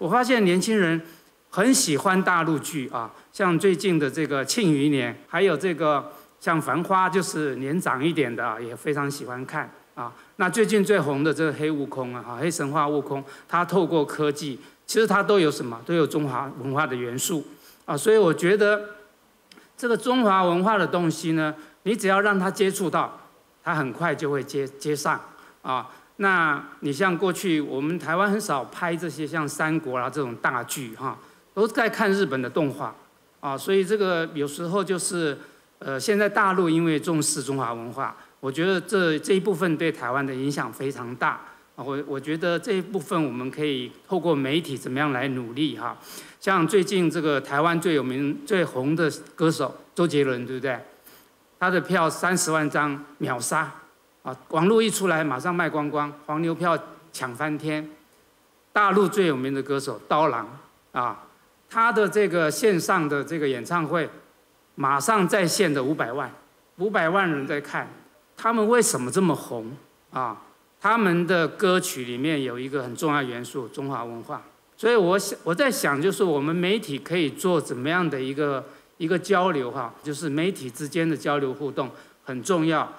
我发现年轻人很喜欢大陆剧啊，像最近的这个《庆余年》，还有这个像《繁花》，就是年长一点的，也非常喜欢看啊。那最近最红的这个《黑悟空》啊，黑神话悟空，它透过科技，其实它都有什么？都有中华文化的元素啊。所以我觉得这个中华文化的东西呢，你只要让他接触到，他很快就会接接上啊。那你像过去我们台湾很少拍这些像三国啊这种大剧哈，都在看日本的动画啊，所以这个有时候就是呃，现在大陆因为重视中华文化，我觉得这这一部分对台湾的影响非常大啊。我我觉得这一部分我们可以透过媒体怎么样来努力哈，像最近这个台湾最有名最红的歌手周杰伦，对不对？他的票三十万张秒杀。啊，网络一出来，马上卖光光，黄牛票抢翻天。大陆最有名的歌手刀郎啊，他的这个线上的这个演唱会，马上在线的五百万，五百万人在看。他们为什么这么红啊？他们的歌曲里面有一个很重要元素——中华文化。所以我想，我在想，就是我们媒体可以做怎么样的一个一个交流哈，就是媒体之间的交流互动。很重要，